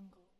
jungle